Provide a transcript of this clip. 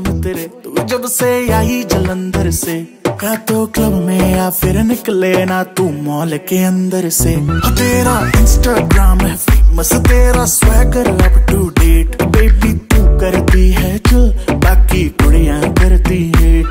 नाम तेरे। तू जब से आई जलंधर से का तो क्लब में या फिर निकले ना तू मॉल के अंदर से। हाँ, तेरा इंस्टाग्राम है फ़ेमस तेरा swagger up to date baby तू करती है चल बाकी कुड़िया करती है